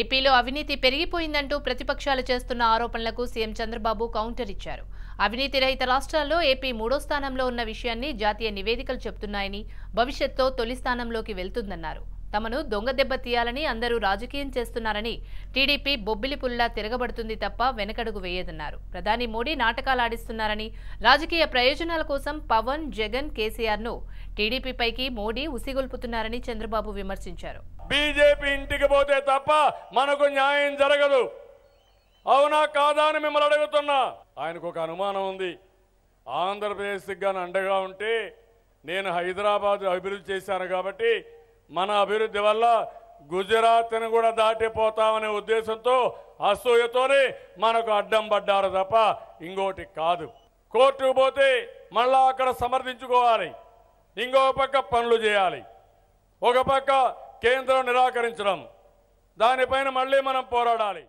ఏపీలో అవినీతి పెరిగిపోయిందంటూ ప్రతిపక్షాలు చేస్తున్న ఆరోపణలకు సీఎం చంద్రబాబు కౌంటర్ ఇచ్చారు. అవినీతి రహిత రాష్ట్రాల్లో ఏపీ మూడో స్థానంలో ఉన్న విషయాన్ని జాతీయ నివేదికలు చెబుతున్నాయని భవిష్యత్తులో తొలి స్థానంలోకి వెళ్తుందన్నారు. తమను దొంగ దెబ్బ తీయాలని అందరూ రాజకీయం చేస్తున్నారని టీడీపీ బొబ్బిలి పుల్లా తిరగబడుతుంది తప్ప వెనకడుగు వేయదన్నారు. ప్రధాని మోడీ నాటకాలాడిస్తున్నారని రాజకీయ ప్రయోజనాల కోసం పవన్ జగన్ కేసీఆర్ను టీడీపీపైకి మోడీ ఉసిగొల్పుతున్నారని చంద్రబాబు విమర్శించారు. బీజేపీ ఇంటికి పోతే తప్ప మనకు న్యాయం జరగదు. అవునా కాదా అని మిమ్మల్ని అడుగుతున్నా. ఆయనకు ఒక అనుమానం ఉంది. ఆంధ్రప్రదేశ్కి గాని అండగా ఉంటే నేను హైదరాబాద్ అభివృద్ధి చేశాను కాబట్టి మన అభివృద్ధి వల్ల గుజరాత్ని కూడా దాటిపోతామనే ఉద్దేశంతో అసూయతోనే మనకు అడ్డం పడ్డారు తప్ప ఇంకోటి కాదు. కోర్టుకు పోతే మళ్ళా అక్కడ సమర్థించుకోవాలి. ఇంకో పక్క పనులు చేయాలి. ఒక పక్క కేంద్రం నిరాకరించడం. దానిపైన మళ్ళీ మనం పోరాడాలి.